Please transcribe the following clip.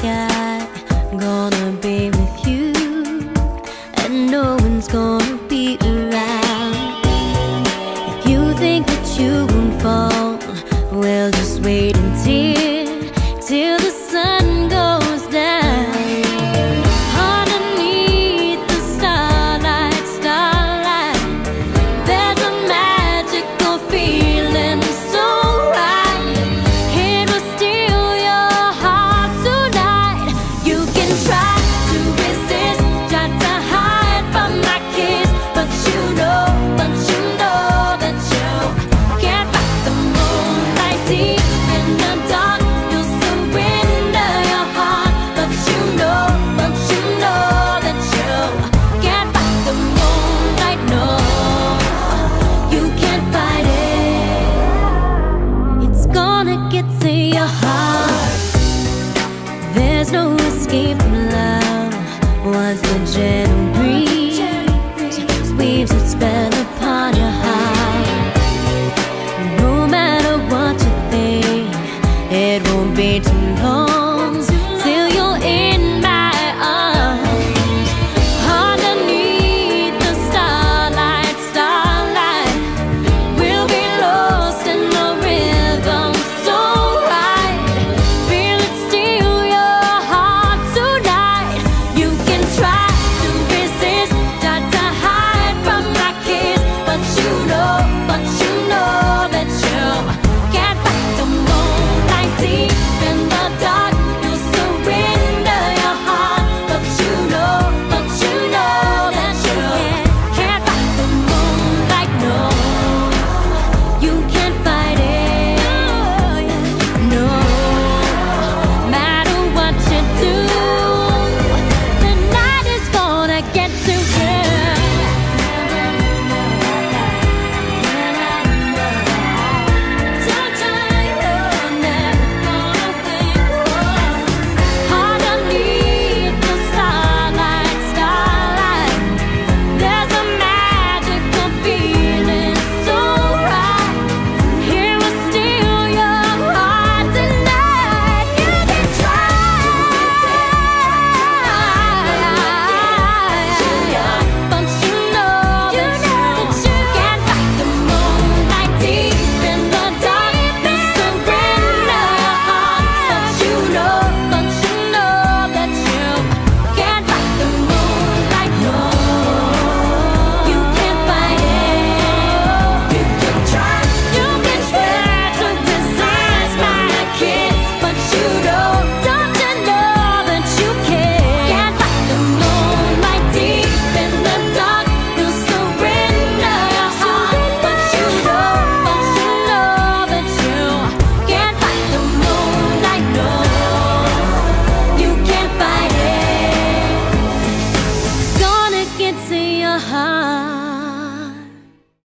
sky Gonna be with you. And no one's gonna be around. If you think that you won't fall Well, just wait gonna get to your heart. There's no escape